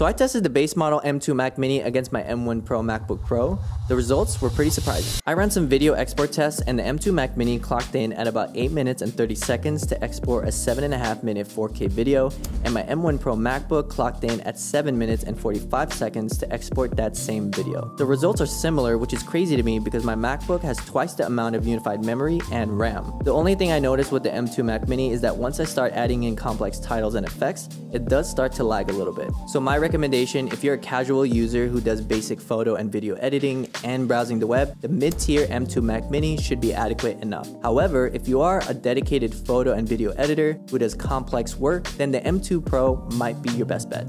So I tested the base model M2 Mac Mini against my M1 Pro MacBook Pro. The results were pretty surprising. I ran some video export tests and the M2 Mac Mini clocked in at about 8 minutes and 30 seconds to export a 7.5 minute 4K video and my M1 Pro MacBook clocked in at 7 minutes and 45 seconds to export that same video. The results are similar which is crazy to me because my MacBook has twice the amount of unified memory and RAM. The only thing I noticed with the M2 Mac Mini is that once I start adding in complex titles and effects, it does start to lag a little bit. So my recommendation, if you're a casual user who does basic photo and video editing and browsing the web, the mid-tier M2 Mac Mini should be adequate enough. However, if you are a dedicated photo and video editor who does complex work, then the M2 Pro might be your best bet.